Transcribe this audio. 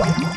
What?